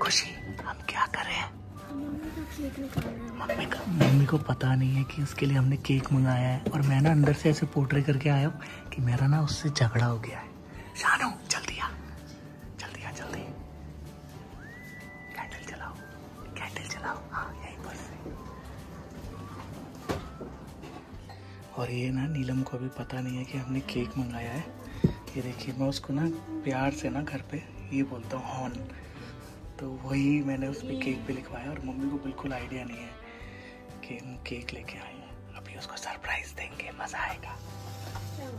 खुशी, हम क्या कर? रहे हैं मम्मी का मम्मी को पता नहीं है कि उसके लिए हमने केक मंगाया है और मैं ना अंदर से ऐसे पोर्ट्रे करके आया हूँ कि मेरा ना उससे झगड़ा हो गया है। शानू, जल्दी आ। जल्दी आ, जल्दी। कैंडल जलाओ। कैंडल जलाओ। हाँ यहीं पर और ये ना नीलम को अभी पता नहीं है कि हमने केक मंगाया है। ये देखिए, मैं उसको ना प्यार से ना घर पे ये बोलता हूँ, हॉर्न। तो वही मैंने उस पर केक पे लिखवाया और मम्मी को बिल्कुल आइडिया नहीं है कि हम केक लेके आए हैं। अभी उसको सरप्राइज़ देंगे, मज़ा आएगा। चलो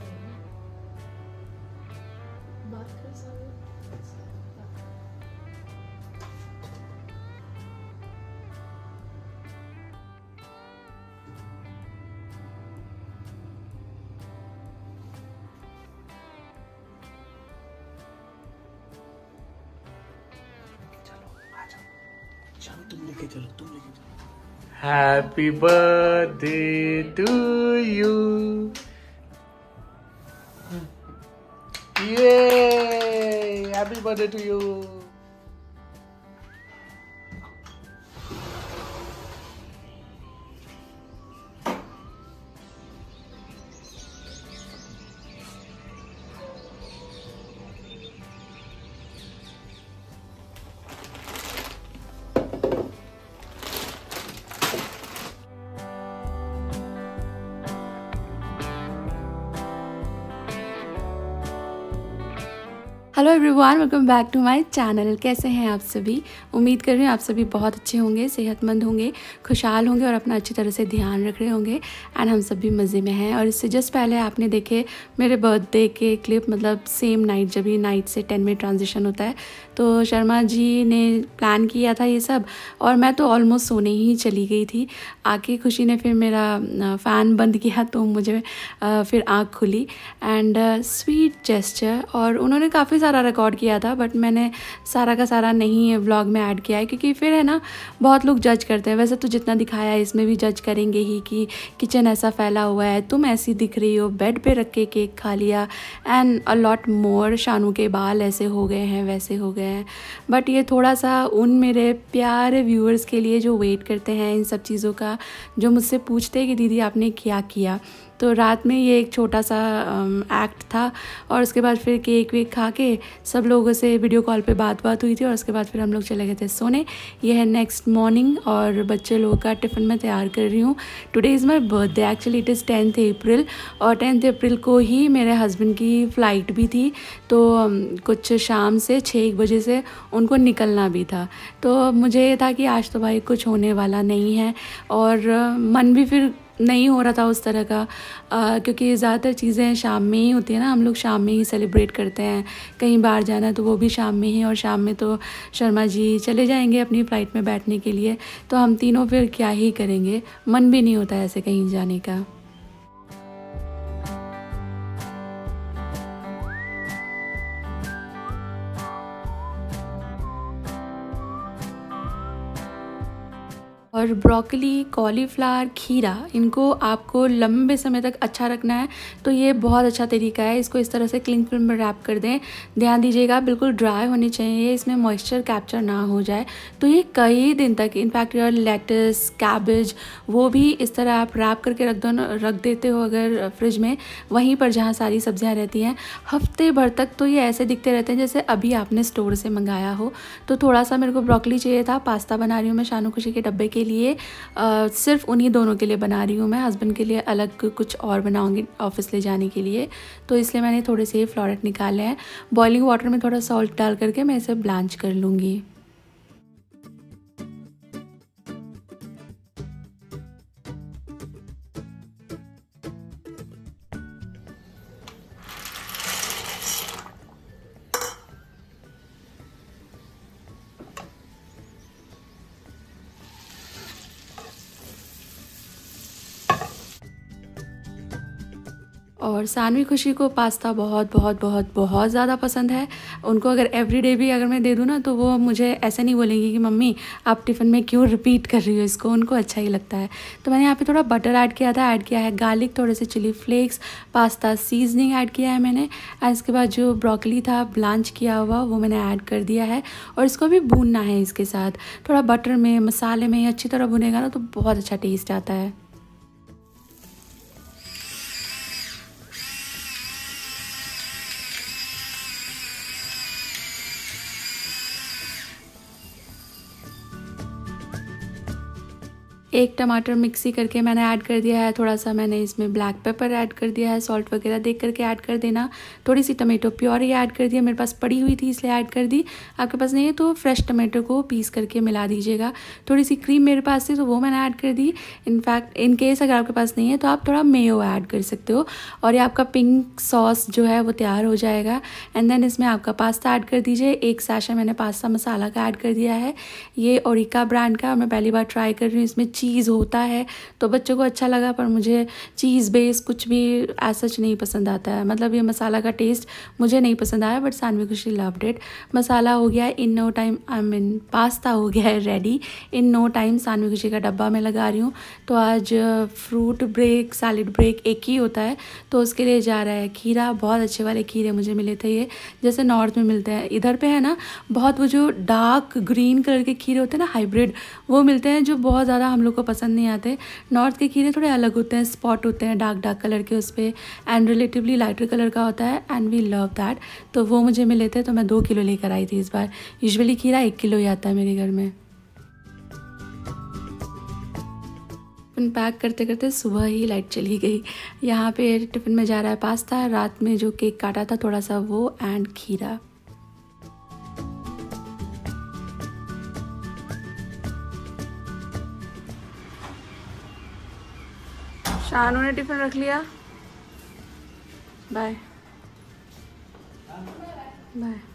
चलो तुम लेके चलो तुम लेके चलो हैप्पी बर्थडे टू यू ये happy birthday to you hello everyone welcome back to my channel कैसे हैं आप सभी? उम्मीद कर रही हूँ आप सभी बहुत अच्छे होंगे, सेहतमंद होंगे, खुशहाल होंगे और अपना अच्छी तरह से ध्यान रख रहे होंगे एंड हम सभी मज़े में हैं। और इससे जस्ट पहले आपने देखे मेरे बर्थडे के क्लिप मतलब सेम नाइट जब ही नाइट से टेन में ट्रांजिशन होता है तो शर्मा जी ने प्लान किया था ये सब और मैं तो ऑलमोस्ट सोने ही चली गई थी। आके खुशी ने फिर मेरा फ़ैन बंद किया तो मुझे फिर आँख खुली एंड स्वीट जेस्चर और उन्होंने काफ़ी सारा रिकॉर्ड किया था बट मैंने सारा का सारा नहीं व्लॉग में ऐड किया है, क्योंकि फिर है ना, बहुत लोग जज करते हैं। वैसे तो जितना दिखाया है, इसमें भी जज करेंगे ही कि किचन ऐसा फैला हुआ है, तुम ऐसी दिख रही हो बेड पे रख के केक खा लिया and a lot more Shanu के बाल ऐसे हो गए हैं, वैसे हो गए हैं। बट ये थोड़ा सा उन मेरे प्यारे व्यूअर्स के लिए जो वेट करते हैं इन सब चीज़ों का, जो मुझसे पूछते हैं कि दीदी आपने क्या किया? तो रात में ये एक छोटा सा एक्ट था और उसके बाद फिर केक वेक खा के सब लोगों से वीडियो कॉल पे बात बात हुई थी और उसके बाद फिर हम लोग चले गए थे सोने। ये है नेक्स्ट मॉर्निंग और बच्चे लोगों का टिफ़िन मैं तैयार कर रही हूँ। Today is my birthday actually it is tenth April और टेंथ अप्रैल को ही मेरे हस्बैंड की फ़्लाइट भी थी। तो कुछ शाम से छः एक बजे से उनको निकलना भी था। तो मुझे ये था कि आज तो भाई कुछ होने वाला नहीं है और मन भी फिर नहीं हो रहा था उस तरह का। आ, क्योंकि ज़्यादातर चीज़ें शाम में ही होती है ना हम लोग शाम में ही सेलिब्रेट करते हैं। कहीं बाहर जाना तो वो भी शाम में ही और शाम में तो शर्मा जी चले जाएँगे अपनी फ़्लाइट में बैठने के लिए। तो हम तीनों फिर क्या ही करेंगे? मन भी नहीं होता ऐसे कहीं जाने का। और ब्रोकली, कॉलीफ्लावर, खीरा, इनको आपको लंबे समय तक अच्छा रखना है। तो ये बहुत अच्छा तरीका है। इसको इस तरह से क्लिंग फ़िल्म में रैप कर दें। ध्यान दीजिएगा, बिल्कुल ड्राई होनी चाहिए, इसमें मॉइस्चर कैप्चर ना हो जाए। तो ये कई दिन तक इनफैक्ट योर लेटस कैबेज वो भी इस तरह आप रैप करके रख दो रख देते हो अगर फ्रिज में। वहीं पर जहाँ सारी सब्ज़ियाँ रहती हैं। हफ़्ते भर तक तो ये ऐसे दिखते रहते हैं जैसे अभी आपने स्टोर से मंगाया हो। तो थोड़ा सा मेरे को ब्रोकली चाहिए था, पास्ता बना रही हूँ मैं शानू खुशी के डब्बे के लिए आ, सिर्फ़ उन्हीं दोनों के लिए बना रही हूँ मैं। हस्बैंड के लिए अलग कुछ और बनाऊँगी ऑफ़िस ले जाने के लिए। तो इसलिए मैंने थोड़े से फ्लॉरेट निकाले हैं। बॉइलिंग वाटर में थोड़ा सॉल्ट डाल करके मैं इसे ब्लांच कर लूँगी। और सानवी खुशी को पास्ता बहुत बहुत बहुत बहुत ज़्यादा पसंद है। उनको अगर एवरी डे भी अगर मैं दे दूँ ना तो वो मुझे ऐसे नहीं बोलेंगी कि, मम्मी, आप टिफ़िन में क्यों रिपीट कर रही हो इसको? उनको अच्छा ही लगता है। तो मैंने यहाँ पे थोड़ा बटर ऐड किया था ऐड किया है गार्लिक थोड़े से chili flakes pasta seasoning add किया है मैंने। और इसके बाद जो ब्रोकली था ब्लांच किया हुआ, वो मैंने ऐड कर दिया है। और इसको भी भूनना है इसके साथ। थोड़ा बटर में, मसाले में अच्छी तरह भुनेगा ना तो बहुत अच्छा टेस्ट आता है। एक टमाटर मिक्सी करके मैंने ऐड कर दिया है, थोड़ा सा मैंने इसमें ब्लैक पेपर ऐड कर दिया है सॉल्ट वगैरह देख करके ऐड कर देना। थोड़ी सी टमाटो प्योर ही ऐड कर दिया, मेरे पास पड़ी हुई थी इसलिए ऐड कर दी। आपके पास नहीं है तो फ्रेश टमाटो को पीस करके मिला दीजिएगा। थोड़ी सी क्रीम मेरे पास थी तो वो मैंने ऐड कर दी। इनफैक्ट इन केस अगर आपके पास नहीं है तो आप थोड़ा मेयो ऐड कर सकते हो और ये आपका पिंक सॉस जो है वो तैयार हो जाएगा। एंड देन इसमें आपका पास्ता ऐड कर दीजिए। एक साशा मैंने पास्ता मसाला का ऐड कर दिया है। ये ओरिका ब्रांड का, मैं पहली बार ट्राई कर रही हूँ, इसमें चीज़ होता है तो बच्चों को अच्छा लगा, पर मुझे चीज़ बेस कुछ भी सच नहीं पसंद आता है। मतलब ये मसाला का टेस्ट मुझे नहीं पसंद आया बट सानवी खुशी लव्ड इट मसाला हो गया in no time I mean pasta हो गया है ready in no time Saanvi Khushi का डब्बा मैं लगा रही हूँ। तो आज फ्रूट ब्रेक सैलड ब्रेक एक ही होता है तो उसके लिए जा रहा है खीरा। बहुत अच्छे वाले खीरे मुझे मिले थे ये, जैसे नॉर्थ में मिलते हैं। इधर पे है ना, बहुत वो जो डार्क ग्रीन कलर के खीरे होते हैं ना हाइब्रिड वो मिलते हैं जो बहुत ज़्यादा हम लोग को पसंद नहीं आते। नॉर्थ के खीरे थोड़े अलग होते हैं स्पॉट होते हैं डार्क डार्क कलर के उस पर एंड रिलेटिवली लाइटर कलर का होता है एंड वी लव दैट तो वो मुझे मिले थे तो मैं दो किलो लेकर आई थी इस बार। यूजली खीरा एक किलो ही आता है मेरे घर में। टिफ़िन पैक करते करते सुबह ही लाइट चली गई। यहाँ पे टिफ़िन में जा रहा है पास्ता रात में जो केक काटा था, थोड़ा सा वो एंड खीरा। शानू ने टिफ़िन रख लिया। बाय। बाय।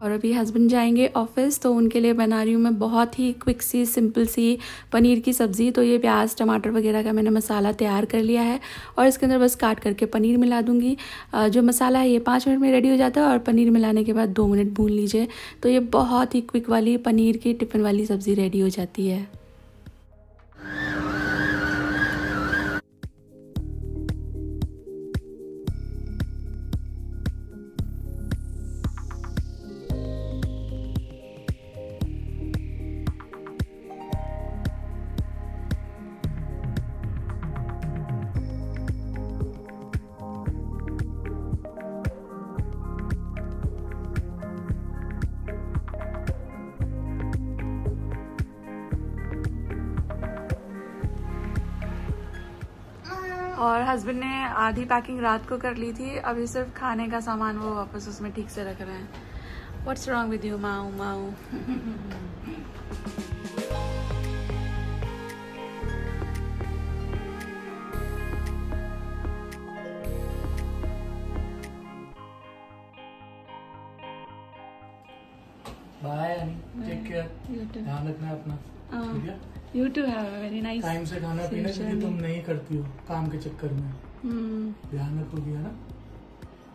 और अभी हस्बैंड जाएँगे ऑफ़िस तो उनके लिए बना रही हूँ मैं बहुत ही क्विक सी सिंपल सी पनीर की सब्ज़ी। तो ये प्याज, टमाटर वगैरह का मैंने मसाला तैयार कर लिया है और इसके अंदर बस काट करके पनीर मिला दूँगी। जो मसाला है ये पाँच मिनट में रेडी हो जाता है और पनीर मिलाने के बाद दो मिनट भून लीजिए। तो ये बहुत ही क्विक वाली पनीर की टिफ़िन वाली सब्ज़ी रेडी हो जाती है। और हस्बैंड ने आधी पैकिंग रात को कर ली थी। अभी सिर्फ़ खाने का सामान वो वापस उसमें ठीक से रख रहे हैं। व्हाट्स रॉन्ग विद यू माऊ माऊ? बाय टेक केयर ध्यान रखना अपना। हाँ। ठीक है? You too have very nice time से खाना पीना क्योंकि तुम नहीं करती हो काम के चक्कर में। हम्म, ध्यान रखोगी है ना?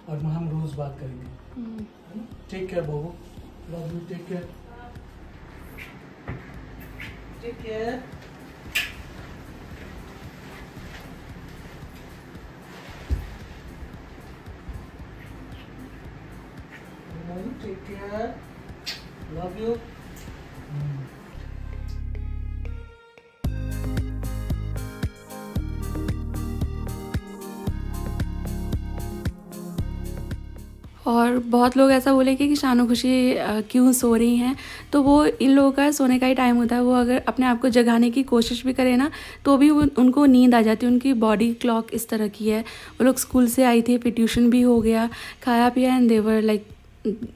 और हम रोज बात करेंगे। हम्म। है ना? Take care Babu. Love you take care take care और बहुत लोग ऐसा बोलेंगे कि शानो खुशी क्यों सो रही हैं? तो वो इन लोगों का सोने का ही टाइम होता है। वो अगर अपने आप को जगाने की कोशिश भी करें ना तो भी उनको नींद आ जाती है। उनकी बॉडी क्लॉक इस तरह की है। वो लोग स्कूल से आई थी, फिर ट्यूशन भी हो गया, खाया पिया एंड देवर लाइक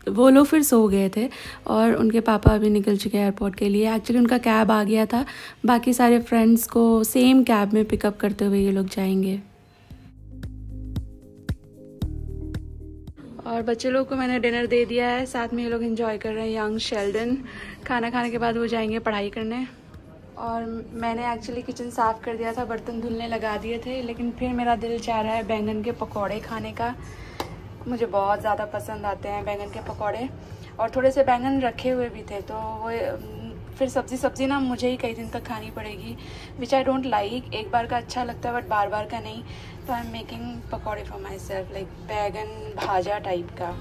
वो लोग फिर सो गए थे। और उनके पापा अभी निकल चुके हैं एयरपोर्ट के लिए। एक्चुअली उनका कैब आ गया था। बाकी सारे फ्रेंड्स को सेम कैब में पिकअप करते हुए ये लोग जाएँगे। और बच्चे लोग को मैंने डिनर दे दिया है। साथ में ये लोग इन्जॉय कर रहे हैं यंग शेल्डन खाना खाने के बाद वो जाएँगे पढ़ाई करने। और मैंने एक्चुअली किचन साफ़ कर दिया था, बर्तन धुलने लगा दिए थे, लेकिन फिर मेरा दिल चाह रहा है बैंगन के पकौड़े खाने का। मुझे बहुत ज़्यादा पसंद आते हैं बैंगन के पकौड़े। और थोड़े से बैंगन रखे हुए भी थे तो वो, फिर सब्ज़ी सब्ज़ी ना मुझे ही कई दिन तक खानी पड़ेगी विच आई डोंट लाइक एक बार का अच्छा लगता है बट बार बार का नहीं। I am making pakode for myself like baingan bhaja type का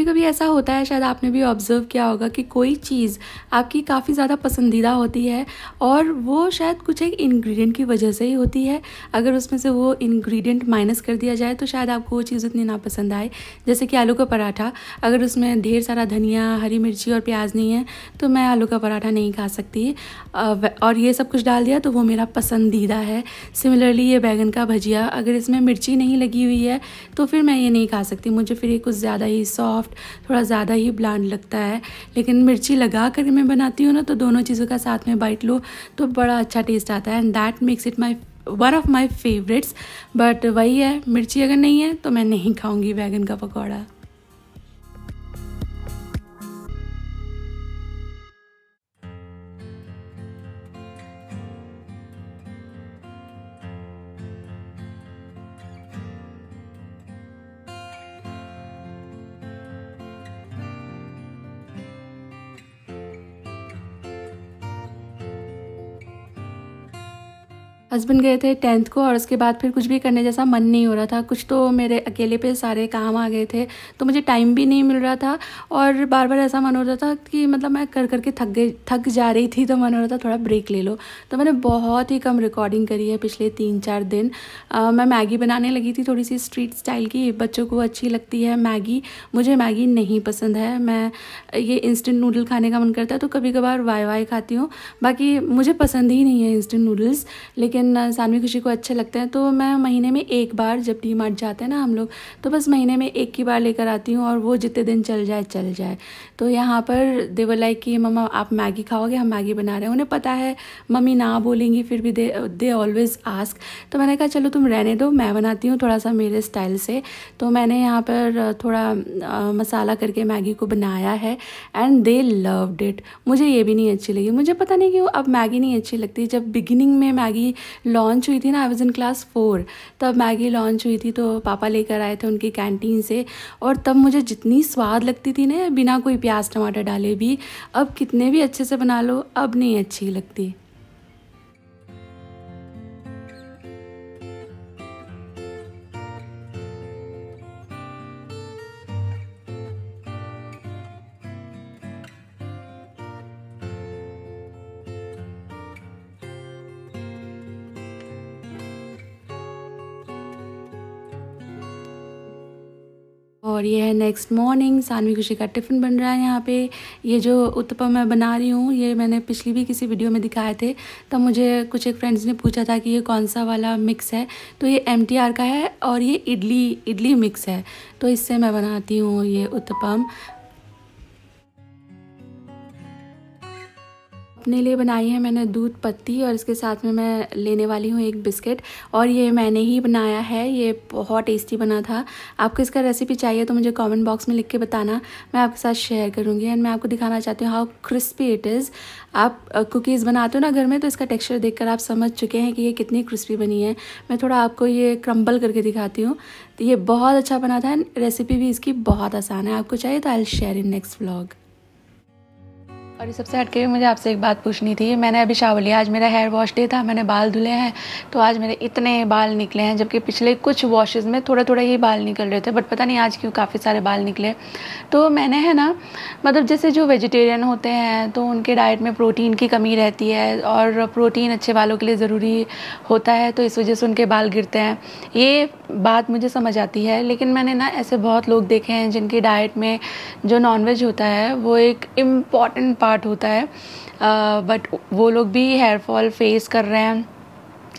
कभी कभी ऐसा होता है, शायद आपने भी ऑब्ज़र्व किया होगा कि कोई चीज़ आपकी काफ़ी ज़्यादा पसंदीदा होती है और वो शायद कुछ एक इंग्रेडिएंट की वजह से ही होती है। अगर उसमें से वो इंग्रेडिएंट माइनस कर दिया जाए तो शायद आपको वो चीज़ उतनी नापसंद आए। जैसे कि आलू का पराठा, अगर उसमें ढेर सारा धनिया, हरी मिर्ची और प्याज नहीं है तो मैं आलू का पराठा नहीं खा सकती। और ये सब कुछ डाल दिया तो वो मेरा पसंदीदा है। सिमिलरली ये बैगन का भजिया, अगर इसमें मिर्ची नहीं लगी हुई है तो फिर मैं ये नहीं खा सकती। मुझे फिर ये कुछ ज़्यादा ही सॉफ्ट सॉफ्ट थोड़ा ज़्यादा ही ब्लांड लगता है। लेकिन मिर्ची लगा कर मैं बनाती हूँ ना तो दोनों चीज़ों का साथ में बाइट लो तो बड़ा अच्छा टेस्ट आता है। And that makes it my one of my favourites but वही है, मिर्ची अगर नहीं है तो मैं नहीं खाऊँगी बैगन का पकौड़ा। हस्बैंड गए थे टेंथ को और उसके बाद फिर कुछ भी करने जैसा मन नहीं हो रहा था। कुछ तो मेरे अकेले पे सारे काम आ गए थे तो मुझे टाइम भी नहीं मिल रहा था और बार बार ऐसा मन हो रहा था कि मतलब मैं कर करके थक गई थक जा रही थी तो मन हो रहा था थोड़ा ब्रेक ले लो। तो मैंने बहुत ही कम रिकॉर्डिंग करी है पिछले तीन चार दिन। आ, मैं मैगी बनाने लगी थी थोड़ी सी स्ट्रीट स्टाइल की बच्चों को अच्छी लगती है मैगी मुझे मैगी नहीं पसंद है। मैं ये इंस्टेंट नूडल खाने का मन करता है तो कभी कभार वाई वाई खाती हूँ बाकी मुझे पसंद ही नहीं है इंस्टेंट नूडल्स लेकिन लेकिन सानवी खुशी को अच्छे लगते हैं तो मैं महीने में एक बार जब डी मार्ट जाते हैं ना हम लोग तो बस महीने में एक ही बार लेकर आती हूँ और वो जितने दिन चल जाए चल जाए। तो यहाँ पर देवर लाइक कि, मम्मा, आप मैगी खाओगे? हम मैगी बना रहे हैं। उन्हें पता है, मम्मी ना बोलेंगी, फिर भी दे ऑलवेज़ आस्क तो मैंने कहा, चलो तुम रहने दो, मैं बनाती हूँ थोड़ा सा मेरे स्टाइल से। तो मैंने यहाँ पर थोड़ा मसाला करके मैगी को बनाया है एंड दे लव्ड इट मुझे ये भी नहीं अच्छी लगी। मुझे पता नहीं क्यों अब मैगी नहीं अच्छी लगती। जब बिगिनिंग में मैगी लॉन्च हुई थी ना I was in class four तब मैगी लॉन्च हुई थी तो पापा लेकर आए थे उनकी कैंटीन से। और तब मुझे जितनी स्वाद लगती थी ना, बिना कोई प्याज टमाटर डाले भी, अब कितने भी अच्छे से बना लो, अब नहीं अच्छी लगती। और ये है नेक्स्ट मॉर्निंग सानवी खुशी का टिफ़िन बन रहा है यहाँ पे। ये जो उत्तपम मैं बना रही हूँ, ये मैंने पिछली भी किसी वीडियो में दिखाए थे। तब मुझे कुछ एक फ्रेंड्स ने पूछा था कि ये कौन सा वाला मिक्स है। तो ये एमटीआर का है और ये इडली इडली मिक्स है। तो इससे मैं बनाती हूँ ये उत्तपम। अपने लिए बनाई है मैंने दूध पत्ती और इसके साथ में मैं लेने वाली हूँ एक बिस्किट। और ये मैंने ही बनाया है, ये बहुत टेस्टी बना था। आपको इसका रेसिपी चाहिए तो मुझे कमेंट बॉक्स में लिख के बताना, मैं आपके साथ शेयर करूँगी। एंड मैं आपको दिखाना चाहती हूँ हाउ क्रिस्पी इट इज़ आप कुकीज़ बनाते हो ना घर में तो इसका टेक्स्चर देख आप समझ चुके हैं कि ये कितनी क्रिस्पी बनी है। मैं थोड़ा आपको ये क्रम्बल करके दिखाती हूँ। तो ये बहुत अच्छा बना था रेसिपी भी इसकी बहुत आसान है। आपको चाहिए तो I share in next vlog और ये सबसे हटके मुझे आपसे एक बात पूछनी थी। मैंने अभी शावर लिया, आज मेरा हेयर वॉश डे था, मैंने बाल धुले हैं तो आज मेरे इतने बाल निकले हैं, जबकि पिछले कुछ वॉशेज़ में थोड़ा थोड़ा ही बाल निकल रहे थे बट पता नहीं आज क्यों काफ़ी सारे बाल निकले। तो मैंने है ना मतलब जैसे जो वेजिटेरियन होते हैं तो उनके डाइट में प्रोटीन की कमी रहती है, और प्रोटीन अच्छे बालों के लिए ज़रूरी होता है तो इस वजह से उनके बाल गिरते हैं। ये बात मुझे समझ आती है, लेकिन मैंने ना ऐसे बहुत लोग देखे हैं, जिनकी डाइट में जो नॉनवेज होता है, वो एक इंपॉर्टेंट पार्ट पार्ट होता है। बट वो लोग भी हेयर फॉल फेस कर रहे हैं।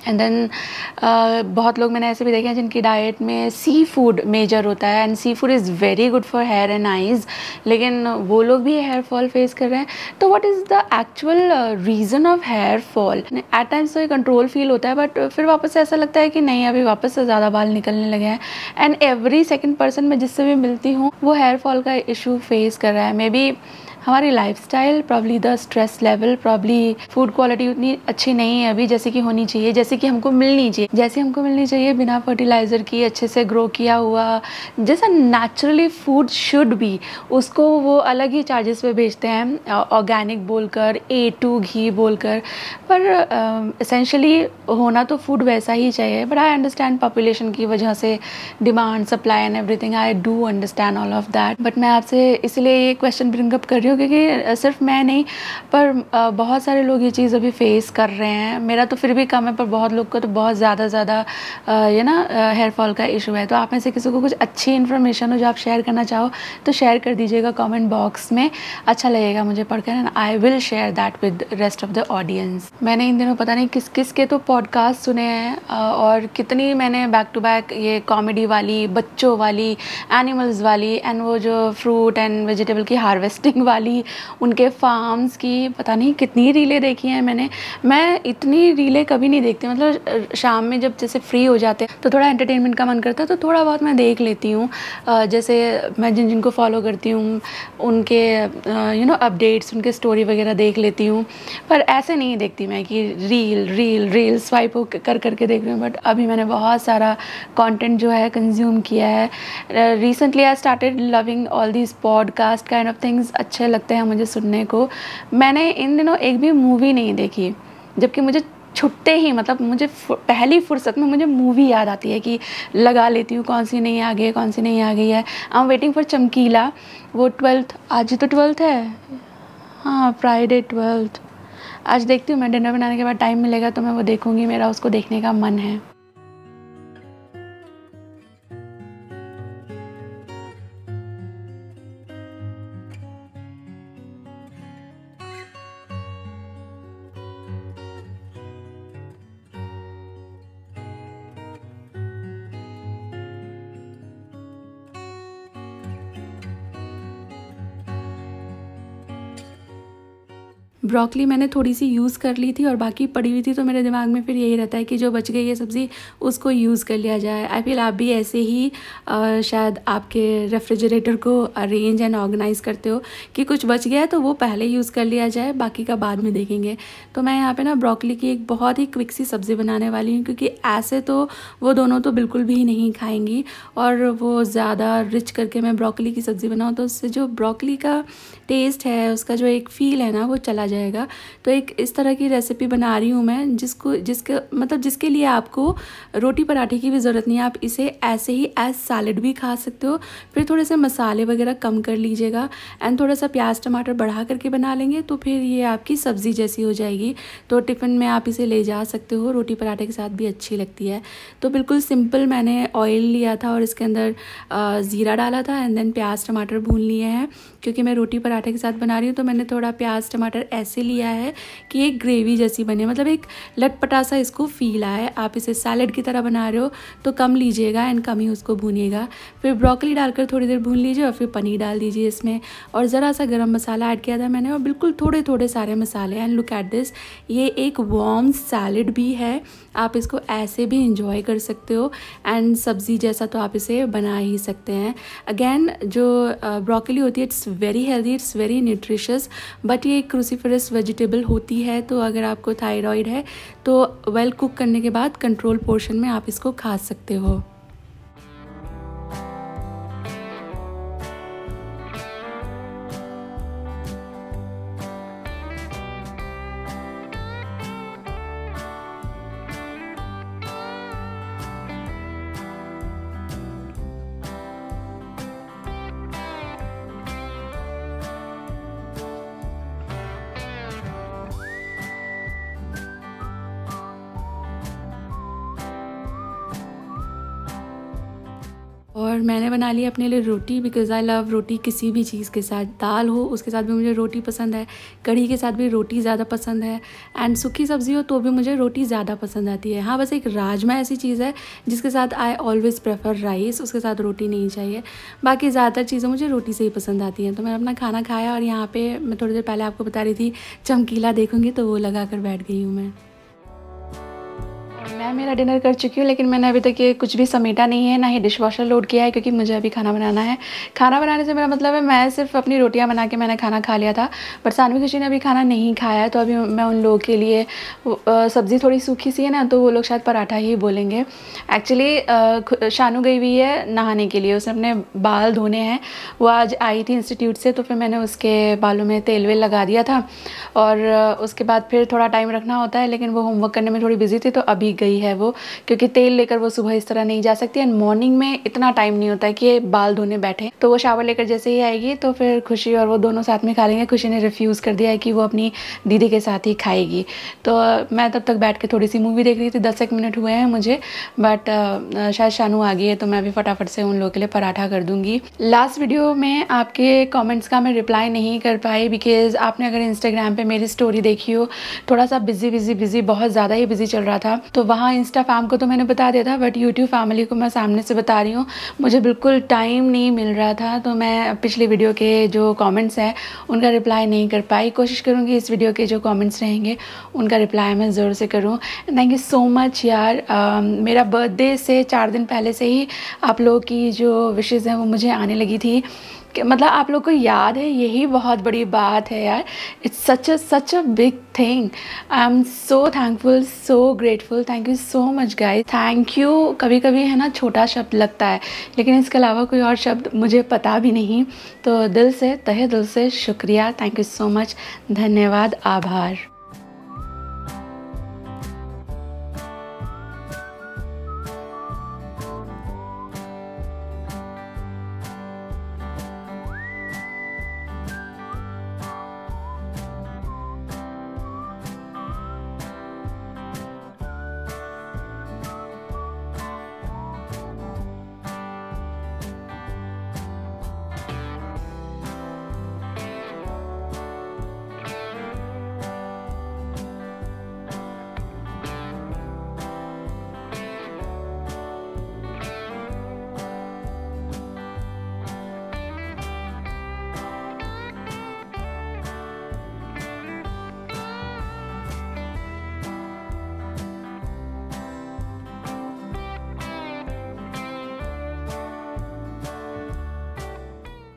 एंड देन uh, बहुत लोग मैंने ऐसे भी देखे हैं जिनकी डाइट में सी फ़ूड मेजर होता है। And seafood is very good for hair and eyes लेकिन वो लोग भी हेयर फॉल फेस कर रहे हैं। तो what is the actual reason of hair fall at times तो कंट्रोल फील होता है बट फिर वापस से ऐसा लगता है कि नहीं अभी वापस से ज़्यादा बाल निकलने लगे हैं। एंड एवरी सेकेंड पर्सन मैं जिससे भी मिलती हूँ वो हेयर फॉल का इशू फेस कर रहा है। मे बी हमारी lifestyle probably the stress level probably food quality उतनी अच्छी नहीं है अभी जैसे कि होनी चाहिए, जैसे कि हमको मिलनी चाहिए। जैसे हमको मिलनी चाहिए, बिना फर्टिलाइज़र की, अच्छे से ग्रो किया हुआ, जैसा नेचुरली फ़ूड शुड बी उसको वो अलग ही चार्जेस पे बेचते हैं ऑर्गेनिक बोलकर ए टू घी बोलकर। पर इसेंशली होना तो फ़ूड वैसा ही चाहिए बट आई अंडरस्टैंड पॉपुलेशन की वजह से demand supply and everything I do understand all of that but मैं आपसे इसलिए ये क्वेश्चन ब्रिंगअप कर रही हूँ हूँ, क्योंकि सिर्फ़ मैं नहीं, पर बहुत सारे लोग ये चीज़ अभी फेस कर रहे हैं। मेरा तो फिर भी कम है, पर बहुत लोग को तो बहुत ज़्यादा ज़्यादा ये ना हेयर फॉल का इशू है। तो आप में से किसी को कुछ अच्छी इन्फॉर्मेशन हो जो आप शेयर करना चाहो तो शेयर कर दीजिएगा कॉमेंट बॉक्स में। अच्छा लगेगा मुझे पढ़कर and I will share that with rest of the audience मैंने इन दिनों पता नहीं किस किस के तो पॉडकास्ट सुने हैं और कितनी मैंने बैक टू बैक ये कॉमेडी वाली, बच्चों वाली एनिमल्स वाली एंड वो जो फ्रूट एंड वेजिटेबल की हार्वेस्टिंग वाली वाली, उनके फार्म्स की, पता नहीं कितनी रीलें देखी हैं मैंने। मैं इतनी रीलें कभी नहीं देखती मतलब शाम में जब जैसे फ्री हो जाते तो थोड़ा एंटरटेनमेंट का मन करता है तो थोड़ा बहुत मैं देख लेती हूँ। जैसे मैं जिन जिनको फॉलो करती हूँ, उनके यू नो अपडेट्स उनके स्टोरी वगैरह देख लेती हूँ। पर ऐसे नहीं देखती मैं कि रील रील रील स्वाइप कर, करके देख रही हूँ बट अभी मैंने बहुत सारा कंटेंट जो है कंज्यूम किया है। Recently I started loving all these podcast kind of things अच्छे लगते हैं मुझे सुनने को। मैंने इन दिनों एक भी मूवी नहीं देखी, जबकि मुझे छुट्टे ही मतलब मुझे पहली फुर्सत में मुझे मूवी याद आती है कि लगा लेती हूँ, कौन सी नहीं आ गई है, कौन सी नहीं आ गई है। आई एम वेटिंग फॉर चमकीला वो ट्वेल्थ आज ही तो ट्वेल्थ है। हाँ फ्राइडे ट्वेल्थ आज देखती हूँ मैं डिनर बनाने के बाद टाइम मिलेगा तो मैं वो देखूँगी, मेरा उसको देखने का मन है। ब्रोकली मैंने थोड़ी सी यूज़ कर ली थी और बाकी पड़ी हुई थी तो मेरे दिमाग में फिर यही रहता है कि जो बच गई है सब्ज़ी उसको यूज़ कर लिया जाए। आई फील आप भी ऐसे ही आ, शायद आपके रेफ्रिजरेटर को अरेंज एंड ऑर्गेनाइज़ करते हो कि कुछ बच गया तो वो पहले यूज़ कर लिया जाए बाकी का बाद में देखेंगे। तो मैं यहाँ पर ना ब्रोकली की एक बहुत ही क्विक सी सब्ज़ी बनाने वाली हूँ क्योंकि ऐसे तो वो दोनों तो बिल्कुल भी नहीं खाएँगी और वो ज़्यादा रिच करके मैं ब्रोकली की सब्ज़ी बनाऊँ तो उससे जो ब्रोकली का टेस्ट है उसका जो एक फ़ील है ना वो चला जाएगा। तो एक इस तरह की रेसिपी बना रही हूँ मैं, जिसको, जिसके मतलब जिसके लिए आपको रोटी पराठे की भी ज़रूरत नहीं है, आप इसे ऐसे ही एज सैलड भी खा सकते हो। फिर थोड़े से मसाले वगैरह कम कर लीजिएगा एंड थोड़ा सा प्याज, टमाटर बढ़ा करके बना लेंगे तो फिर ये आपकी सब्ज़ी जैसी हो जाएगी। तो टिफ़िन में आप इसे ले जा सकते हो, रोटी पराठे के साथ भी अच्छी लगती है। तो बिल्कुल सिंपल मैंने ऑयल लिया था और इसके अंदर ज़ीरा डाला था एंड देन प्याज, टमाटर भून लिए हैं। क्योंकि मैं रोटी पराठे के साथ बना रही हूँ तो मैंने थोड़ा प्याज, टमाटर ऐसे लिया है कि एक ग्रेवी जैसी बने मतलब एक लटपटा सा इसको फील आए आप इसे सैलड की तरह बना रहे हो तो कम लीजिएगा एंड कम ही उसको भूनिएगा। फिर ब्रोकली डालकर थोड़ी देर भून लीजिए और फिर पनीर डाल दीजिए इसमें। और ज़रा सा गर्म मसाला ऐड किया था मैंने और बिल्कुल थोड़े थोड़े सारे मसाले एंड लुक एट दिस, ये एक वॉर्म सैलड भी है। आप इसको ऐसे भी इंजॉय कर सकते हो एंड सब्ज़ी जैसा तो आप इसे बना ही सकते हैं। अगेन, जो ब्रोकली होती है, it's very healthy, it's very nutritious, but ये क्रूसीफरस वेजिटेबल होती है तो अगर आपको थायराइड है तो वेल कुक करने के बाद कंट्रोल पोर्शन में आप इसको खा सकते हो। बना ली अपने लिए रोटी बिकॉज़ आई लव रोटी किसी भी चीज़ के साथ। दाल हो, उसके साथ भी मुझे रोटी पसंद है। कढ़ी के साथ भी रोटी ज़्यादा पसंद है। एंड सूखी सब्ज़ी हो तो भी मुझे रोटी ज़्यादा पसंद आती है। हाँ बस एक राजमा ऐसी चीज़ है, जिसके साथ आई ऑलवेज़ प्रेफर राइस उसके साथ रोटी नहीं चाहिए। बाकी ज़्यादातर चीज़ें मुझे रोटी से ही पसंद आती हैं। तो मैंने अपना खाना खाया और यहाँ पर मैं थोड़ी देर पहले आपको बता रही थी, चमकीला देखूँगी तो वो लगा कर बैठ गई हूँ मैं। मैं मेरा डिनर कर चुकी हूँ, लेकिन मैंने अभी तक ये कुछ भी समेटा नहीं है, ना ही डिश वॉशर लोड किया है, क्योंकि मुझे अभी खाना बनाना है। खाना बनाने से मेरा मतलब है, मैं सिर्फ़ अपनी रोटियाँ बना के मैंने खाना खा लिया था, बट सानवी खुशी ने अभी खाना नहीं खाया है तो अभी मैं उन लोगों के लिए सब्ज़ी थोड़ी सूखी सी है ना तो वो लोग शायद पराठा ही बोलेंगे। एक्चुअली शानू गई हुई है नहाने के लिए, उसने अपने बाल धोने हैं, वो आज आई थी इंस्टीट्यूट से तो फिर मैंने उसके बालों में तेल वेल लगा दिया था, और उसके बाद फिर थोड़ा टाइम रखना होता है, लेकिन वो होमवर्क करने में थोड़ी बिज़ी थी तो अभी गई है वो, क्योंकि तेल लेकर वो सुबह इस तरह नहीं जा सकती एंड मॉर्निंग में इतना टाइम नहीं होता है कि बाल धोने बैठे। तो वो शावर लेकर जैसे ही आएगी तो फिर खुशी और वो दोनों साथ में खा लेंगे। खुशी ने रिफ्यूज़ कर दिया है कि वो अपनी दीदी के साथ ही खाएगी। तो मैं तब तक बैठ के थोड़ी सी मूवी देख रही थी। दस एक मिनट हुए हैं मुझे बट शायद शानू आ गई है तो मैं भी फटाफट से उन लोगों के लिए पराठा कर दूँगी। लास्ट वीडियो में आपके कॉमेंट्स का मैं रिप्लाई नहीं कर पाई बिकॉज़ आपने अगर इंस्टाग्राम पे मेरी स्टोरी देखी हो, थोड़ा सा बिज़ी बिज़ी बिज़ी बहुत ज़्यादा ही बिज़ी चल रहा था तो वहाँ इंस्टा फैम को तो मैंने बता दिया था बट यूट्यूब फैमिली को मैं सामने से बता रही हूँ। मुझे बिल्कुल टाइम नहीं मिल रहा था तो मैं पिछली वीडियो के जो कमेंट्स हैं उनका रिप्लाई नहीं कर पाई। कोशिश करूँगी इस वीडियो के जो कमेंट्स रहेंगे उनका रिप्लाई मैं ज़रूर से करूँ। थैंक यू सो मच यार। uh, मेरा बर्थडे से चार दिन पहले से ही आप लोगों की जो विशेज़ हैं वो मुझे आने लगी थी। मतलब आप लोग को याद है, यही बहुत बड़ी बात है यार। It's such a such a big thing I am so thankful so grateful thank you so much guys thank you कभी कभी है ना, छोटा शब्द लगता है, लेकिन इसके अलावा कोई और शब्द मुझे पता भी नहीं। तो दिल से, तहे दिल से शुक्रिया। थैंक यू सो मच धन्यवाद। आभार।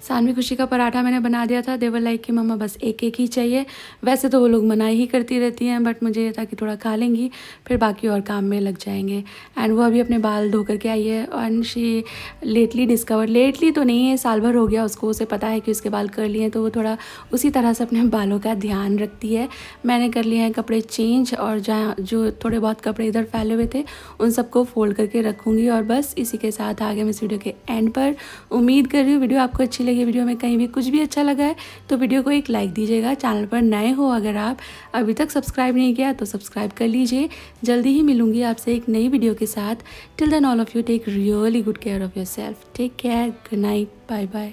सानवी खुशी का पराठा मैंने बना दिया था। देवर लाइक कि मम्मा बस एक एक ही चाहिए। वैसे तो वो लोग मनाई ही करती रहती हैं बट मुझे था कि थोड़ा खा लेंगी, फिर बाकी और काम में लग जाएँगे। एंड वो अभी अपने बाल धो करके आई है and she lately discover lately तो नहीं है, साल भर हो गया उसको, उसे पता है कि उसके बाल कर लिए हैं तो वो थोड़ा उसी तरह से अपने बालों का ध्यान रखती है। मैंने कर लिए हैं कपड़े चेंज और जहाँ जो थोड़े बहुत कपड़े इधर फैले हुए थे, उन सबको फोल्ड करके रखूँगी और बस इसी के साथ आगे मैं इस वीडियो के एंड पर उम्मीद कर रही हूँ। वीडियो आपको अच्छी लगी लगे वीडियो में कहीं भी कुछ भी अच्छा लगा है तो वीडियो को एक लाइक दीजिएगा। चैनल पर नए हो अगर आप अभी तक सब्सक्राइब नहीं किया तो सब्सक्राइब कर लीजिए। जल्दी ही मिलूँगी आपसे एक नई वीडियो के साथ। Till then all of you take really good care of yourself take care good night bye bye